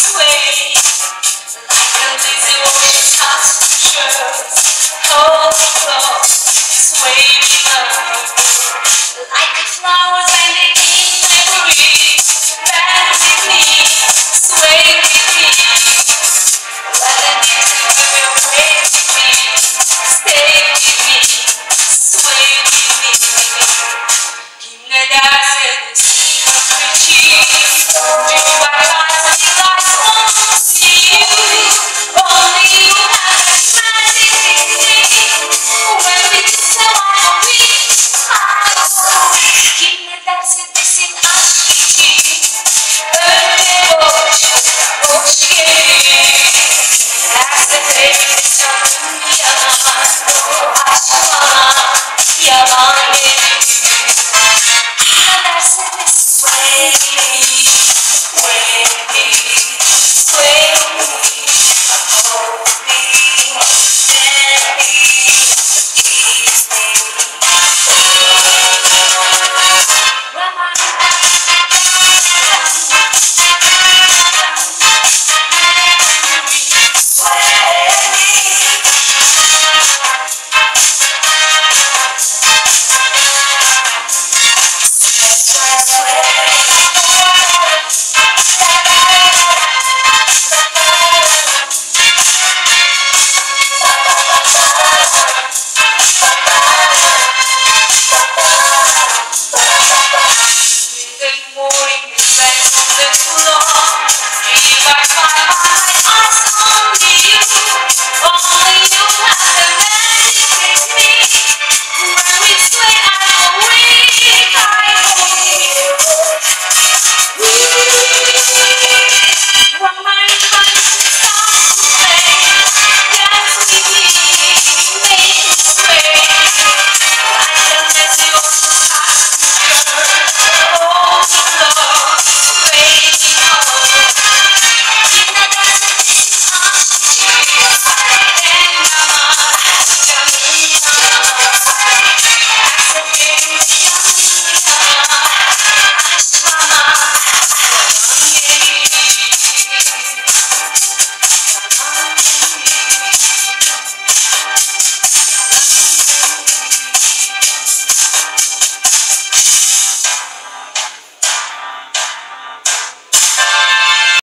Way Like a dizzy woman's hot shirt. Oh. Bye.